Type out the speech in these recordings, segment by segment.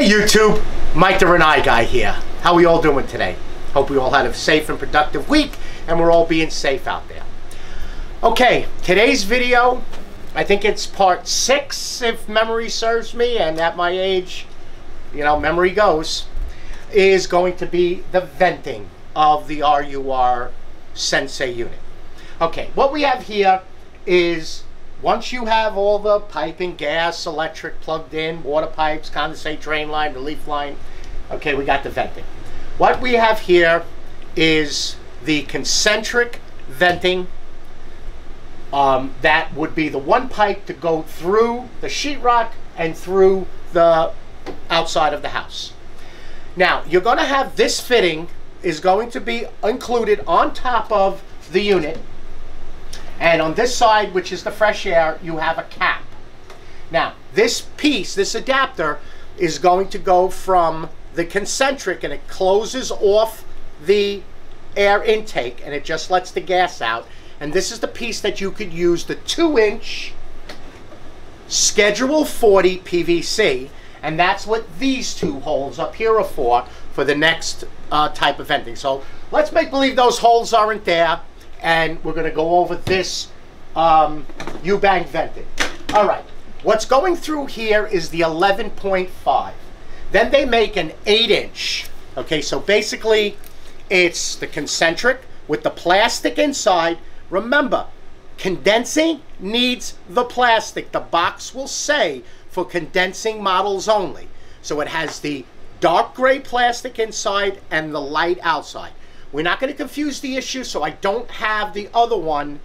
Hey YouTube, Mike the Rinnai guy here. How we all doing today? Hope we all had a safe and productive week and we're all being safe out there. Okay, today's video, I think it's part six if memory serves me and at my age, you know, memory goes, is going to be the venting of the RUR Sensei unit. Okay, what we have here is once you have all the piping, gas, electric plugged in, water pipes, condensate drain line, relief line, okay, we got the venting. What we have here is the concentric venting. Um, that would be the one pipe to go through the sheetrock and through the outside of the house. Now, you're going to have this fitting is going to be included on top of the unit and on this side, which is the fresh air, you have a cap. Now, this piece, this adapter, is going to go from the concentric and it closes off the air intake and it just lets the gas out. And this is the piece that you could use the two inch Schedule 40 PVC. And that's what these two holes up here are for, for the next uh, type of venting. So let's make believe those holes aren't there and we're going to go over this um, Ubbink venting. All right, what's going through here is the 11.5. Then they make an 8-inch. Okay, so basically it's the concentric with the plastic inside. Remember, condensing needs the plastic. The box will say for condensing models only. So it has the dark gray plastic inside and the light outside. We're not going to confuse the issue, so I don't have the other one,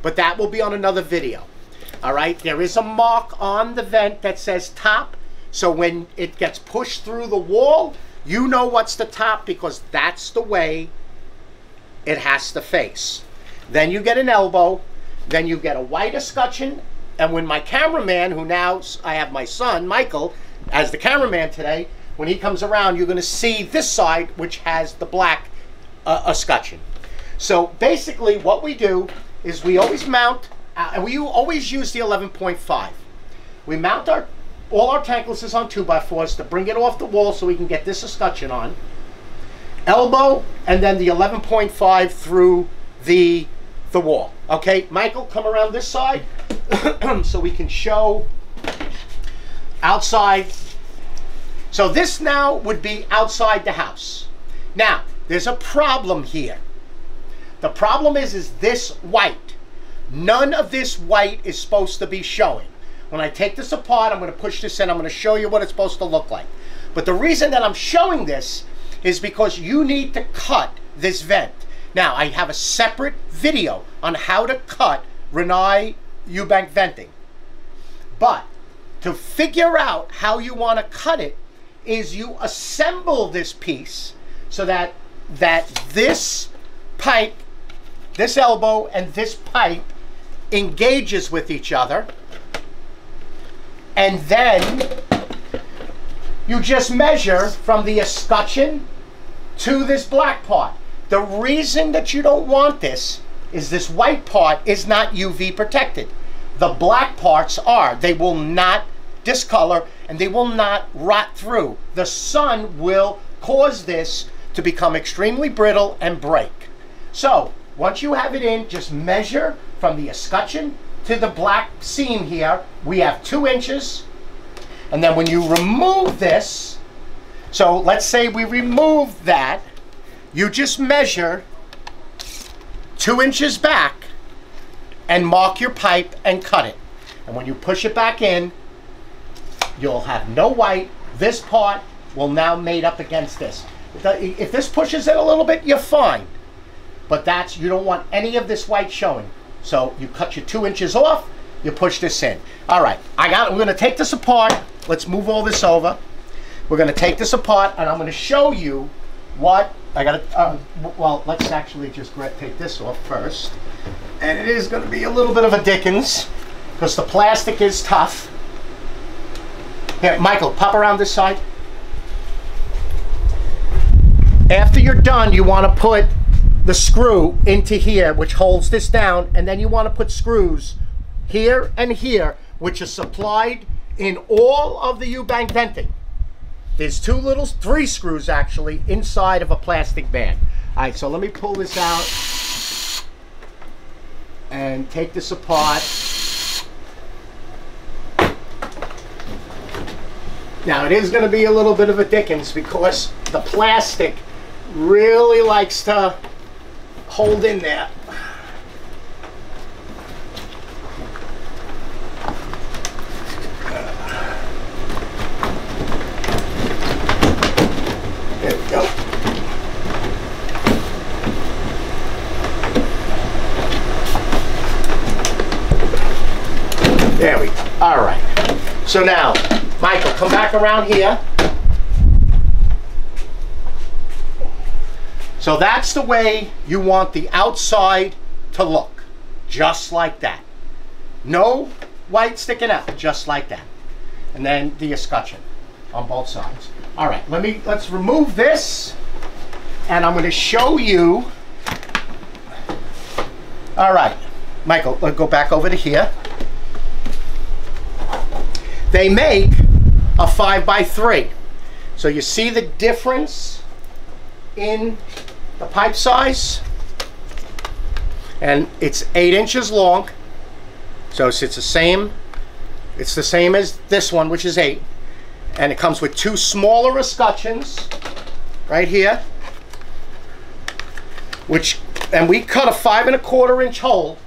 but that will be on another video. All right, there is a mark on the vent that says top, so when it gets pushed through the wall, you know what's the top because that's the way it has to face. Then you get an elbow, then you get a white escutcheon, and when my cameraman, who now I have my son, Michael, as the cameraman today, when he comes around, you're going to see this side, which has the black uh, escutcheon. So basically what we do is we always mount, uh, and we always use the 11.5. We mount our all our tanklesses on 2x4s to bring it off the wall so we can get this escutcheon on. Elbow, and then the 11.5 through the, the wall. Okay, Michael, come around this side so we can show outside. So this now would be outside the house. Now, there's a problem here. The problem is, is this white. None of this white is supposed to be showing. When I take this apart, I'm going to push this in. I'm going to show you what it's supposed to look like. But the reason that I'm showing this is because you need to cut this vent. Now, I have a separate video on how to cut Rinnai Ubbink venting. But to figure out how you want to cut it is you assemble this piece so that that this pipe, this elbow and this pipe engages with each other. And then you just measure from the escutcheon to this black part. The reason that you don't want this is this white part is not UV protected. The black parts are. They will not discolor and they will not rot through. The sun will cause this to become extremely brittle and break. So once you have it in, just measure from the escutcheon to the black seam here. We have two inches. And then when you remove this, so let's say we remove that, you just measure two inches back and mark your pipe and cut it. And when you push it back in, you'll have no white. This part will now mate up against this. If this pushes it a little bit, you're fine. But that's, you don't want any of this white showing. So you cut your two inches off, you push this in. All right, I got, we're gonna take this apart. Let's move all this over. We're gonna take this apart and I'm gonna show you what, I gotta, uh, well, let's actually just take this off first. And it is gonna be a little bit of a Dickens because the plastic is tough. Here, Michael, pop around this side. After you're done, you want to put the screw into here, which holds this down, and then you want to put screws here and here, which are supplied in all of the Ubbink venting. there's two little, three screws actually, inside of a plastic bag. All right, so let me pull this out and take this apart. Now it is going to be a little bit of a Dickens because the plastic really likes to hold in there. There we go. There we go. All right. So now, Michael, come back around here. So that's the way you want the outside to look. Just like that. No white sticking out, just like that. And then the escutcheon on both sides. All right, let me, let's remove this. And I'm gonna show you. All right, Michael, let's go back over to here. They make a five by three. So you see the difference in the pipe size? And it's eight inches long. So it's, it's the same, it's the same as this one, which is eight. And it comes with two smaller escutcheons right here. Which, and we cut a five and a quarter inch hole.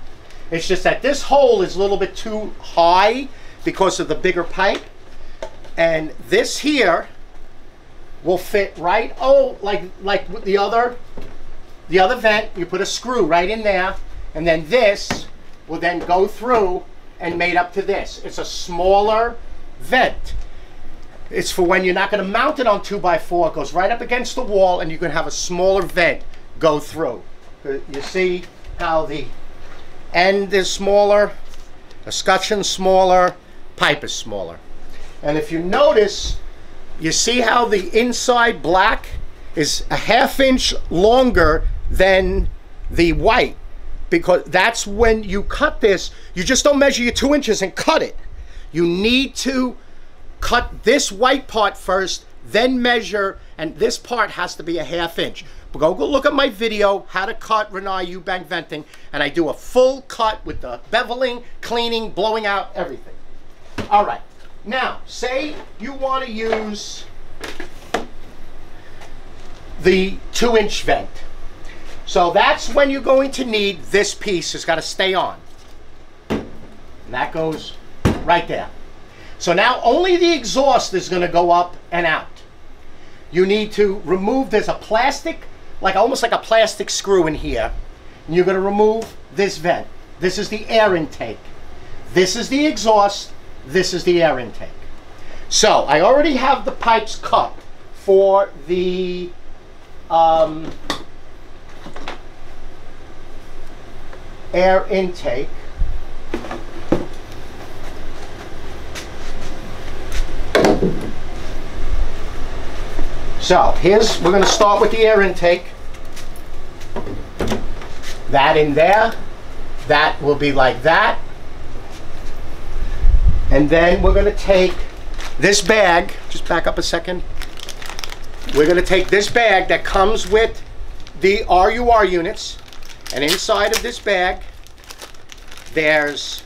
It's just that this hole is a little bit too high because of the bigger pipe. And this here will fit right, oh, like, like the other, the other vent, you put a screw right in there, and then this will then go through and made up to this. It's a smaller vent. It's for when you're not going to mount it on 2x4. It goes right up against the wall and you can have a smaller vent go through. Uh, you see how the end is smaller, escutcheon smaller, pipe is smaller. And if you notice, you see how the inside black is a half inch longer than the white because that's when you cut this, you just don't measure your two inches and cut it. You need to cut this white part first, then measure, and this part has to be a half inch. But go, go look at my video, how to cut Rinnai Ubbink venting, and I do a full cut with the beveling, cleaning, blowing out, everything. All right. Now, say you want to use the two inch vent. So that's when you're going to need this piece. It's got to stay on. And that goes right there. So now only the exhaust is going to go up and out. You need to remove, there's a plastic, like almost like a plastic screw in here. And you're going to remove this vent. This is the air intake. This is the exhaust. This is the air intake. So I already have the pipes cut for the um, air intake. So here's, we're going to start with the air intake. That in there, that will be like that. And then we're going to take this bag, just back up a second. We're going to take this bag that comes with the RUR units. And inside of this bag, there's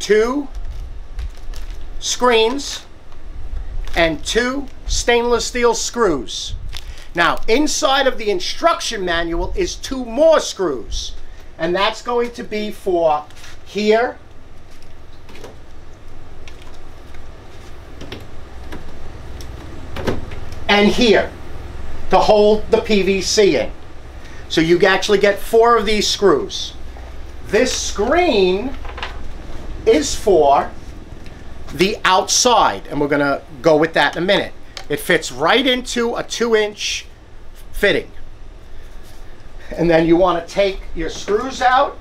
two screens and two stainless steel screws. Now, inside of the instruction manual is two more screws. And that's going to be for here and here to hold the PVC in. So you actually get four of these screws. This screen is for the outside, and we're gonna go with that in a minute. It fits right into a two inch fitting. And then you wanna take your screws out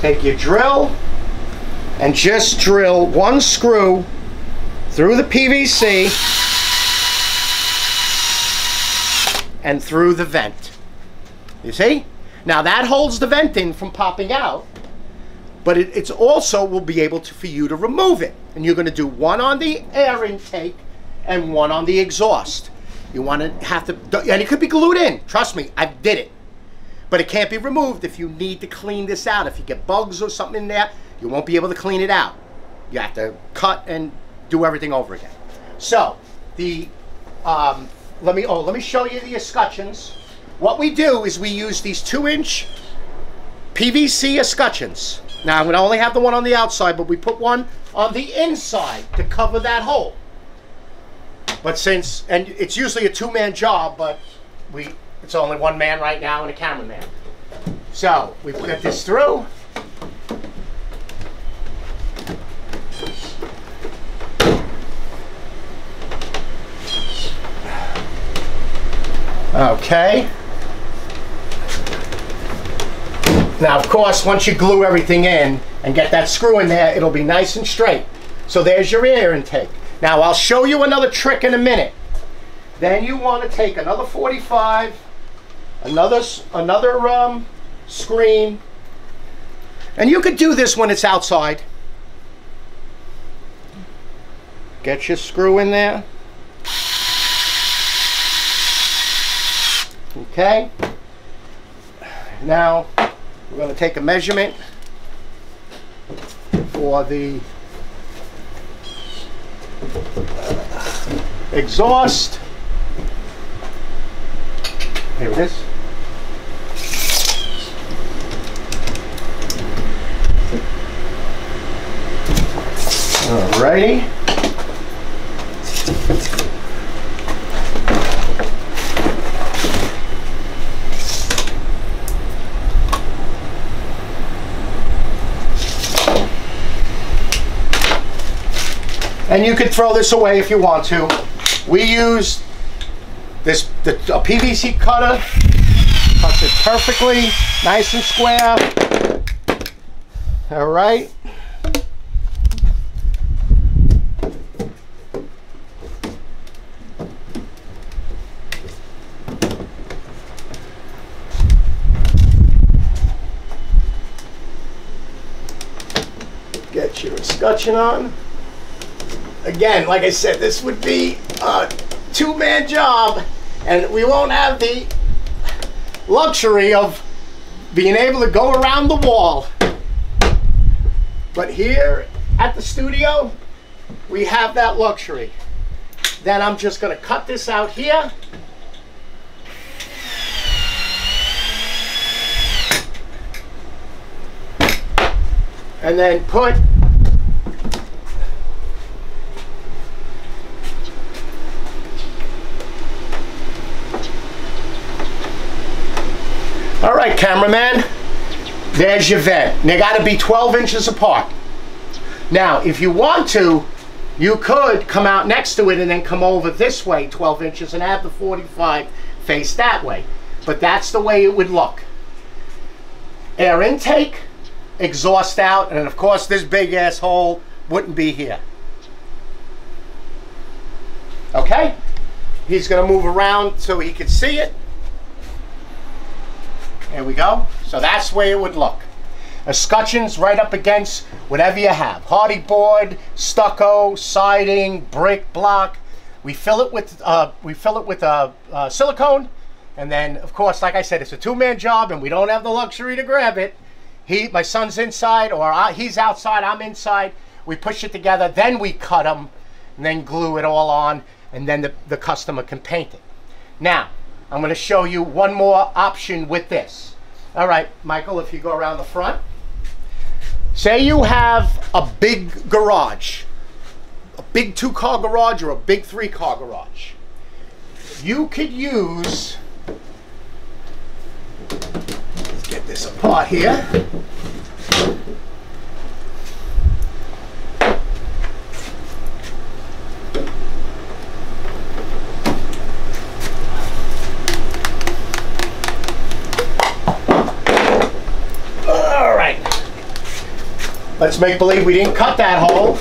take your drill and just drill one screw through the PVC and through the vent. You see? Now that holds the vent in from popping out, but it, it's also will be able to for you to remove it. And you're going to do one on the air intake and one on the exhaust. You want to have to, and it could be glued in. Trust me, I did it. But it can't be removed if you need to clean this out. If you get bugs or something in there, you won't be able to clean it out. You have to cut and do everything over again. So, the, um, let me, oh, let me show you the escutcheons. What we do is we use these two inch PVC escutcheons. Now I'm gonna only have the one on the outside, but we put one on the inside to cover that hole. But since, and it's usually a two-man job, but we, it's only one man right now and a cameraman. So we put this through. Okay. Now, of course, once you glue everything in and get that screw in there, it'll be nice and straight. So there's your air intake. Now, I'll show you another trick in a minute. Then you want to take another 45, another, another um, screen, and you could do this when it's outside. Get your screw in there. Okay. Now, we're going to take a measurement for the exhaust. Here it is. Alrighty. And you could throw this away if you want to. We use this the, a PVC cutter, cuts it perfectly, nice and square. All right. Escutcheon on again, like I said, this would be a two-man job, and we won't have the luxury of being able to go around the wall. But here at the studio, we have that luxury. Then I'm just going to cut this out here. And then put All right, cameraman, there's your vent. They gotta be 12 inches apart. Now, if you want to, you could come out next to it and then come over this way 12 inches and have the 45 face that way. But that's the way it would look. Air intake, exhaust out, and of course this big asshole wouldn't be here. Okay? He's gonna move around so he can see it. There we go. So that's the way it would look. Escutcheons right up against whatever you have. Hardie board, stucco, siding, brick, block. We fill it with uh, we fill it with uh, uh, silicone, and then of course, like I said, it's a two-man job, and we don't have the luxury to grab it. He, my son's inside, or I, he's outside, I'm inside. We push it together, then we cut them, and then glue it all on, and then the, the customer can paint it. Now, I'm going to show you one more option with this. All right, Michael, if you go around the front. Say you have a big garage, a big two-car garage or a big three-car garage. You could use, let's get this apart here. Let's make believe we didn't cut that hole.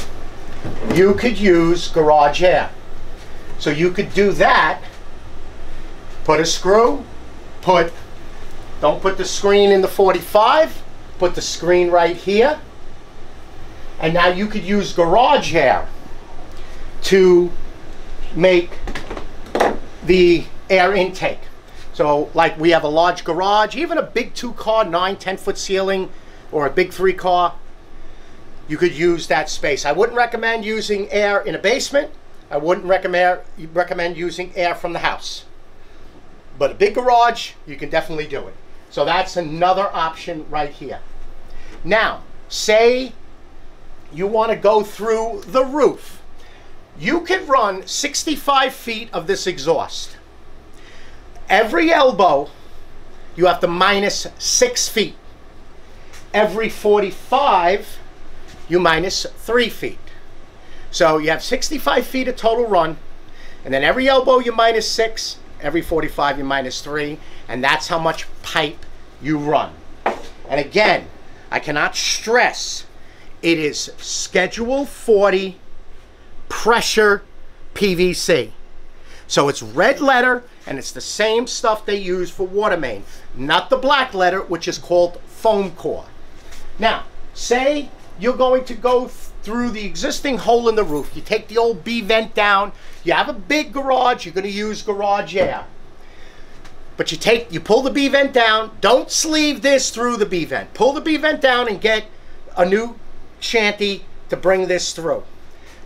You could use garage air. So you could do that, put a screw, put Don't put the screen in the 45. Put the screen right here. And now you could use garage air to make the air intake. So like we have a large garage, even a big two car, nine, 10 foot ceiling, or a big three car, you could use that space. I wouldn't recommend using air in a basement. I wouldn't recommend, recommend using air from the house. But a big garage, you can definitely do it. So that's another option right here. Now, say you want to go through the roof. You can run 65 feet of this exhaust. Every elbow, you have to minus six feet. Every 45, you minus three feet. So you have 65 feet of total run, and then every elbow you minus six, every 45 you minus three, and that's how much pipe you run. And again, I cannot stress, it is Schedule 40 pressure PVC. So it's red letter, and it's the same stuff they use for water main, not the black letter, which is called foam core. Now, say you're going to go through the existing hole in the roof. You take the old B vent down. You have a big garage. You're going to use garage air. But you take, you pull the B vent down. Don't sleeve this through the B vent. Pull the B vent down and get a new shanty to bring this through.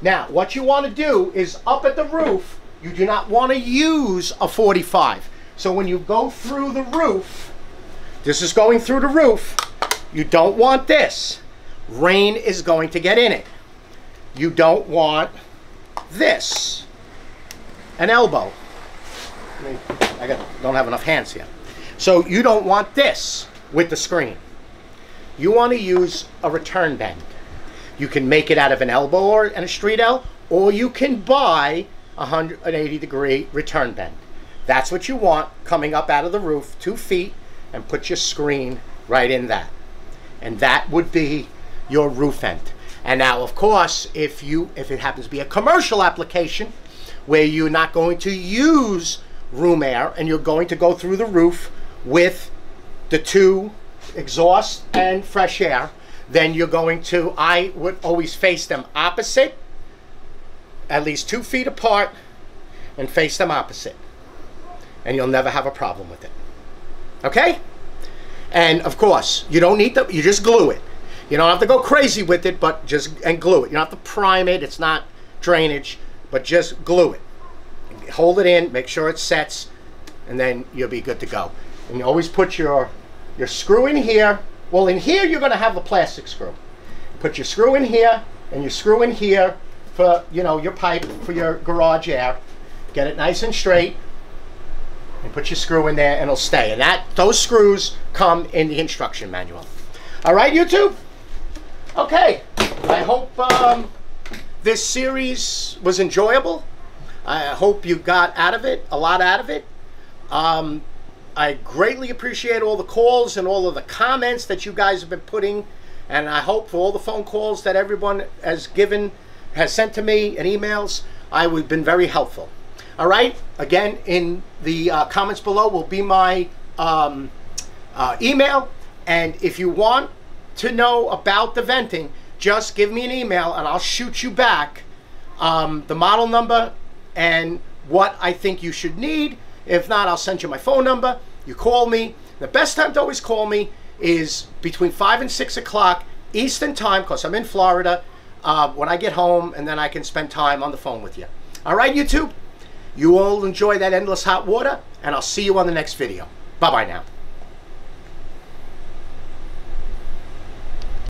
Now, what you want to do is up at the roof, you do not want to use a 45. So when you go through the roof, this is going through the roof, you don't want this. Rain is going to get in it. You don't want this, an elbow. I got, don't have enough hands here. So you don't want this with the screen. You want to use a return bend. You can make it out of an elbow or and a street L, or you can buy a 180 degree return bend. That's what you want coming up out of the roof, two feet, and put your screen right in that. And that would be your roof vent. And now, of course, if you if it happens to be a commercial application where you're not going to use room air and you're going to go through the roof with the two exhaust and fresh air, then you're going to, I would always face them opposite, at least two feet apart, and face them opposite. And you'll never have a problem with it. Okay? And of course, you don't need to, you just glue it. You don't have to go crazy with it, but just, and glue it. You don't have to prime it, it's not drainage, but just glue it. Hold it in, make sure it sets, and then you'll be good to go. And you always put your, your screw in here. Well, in here, you're gonna have a plastic screw. Put your screw in here, and your screw in here for, you know, your pipe for your garage air. Get it nice and straight, and put your screw in there and it'll stay. And that those screws come in the instruction manual. All right, YouTube? Okay, I hope um, this series was enjoyable. I hope you got out of it, a lot out of it. Um, I greatly appreciate all the calls and all of the comments that you guys have been putting. And I hope for all the phone calls that everyone has given, has sent to me and emails, I've been very helpful. All right. Again, in the uh, comments below will be my um, uh, email. And if you want to know about the venting, just give me an email and I'll shoot you back um, the model number and what I think you should need. If not, I'll send you my phone number. You call me. The best time to always call me is between 5 and 6 o'clock Eastern time because I'm in Florida uh, when I get home and then I can spend time on the phone with you. All right, YouTube? You all enjoy that endless hot water, and I'll see you on the next video. Bye-bye now.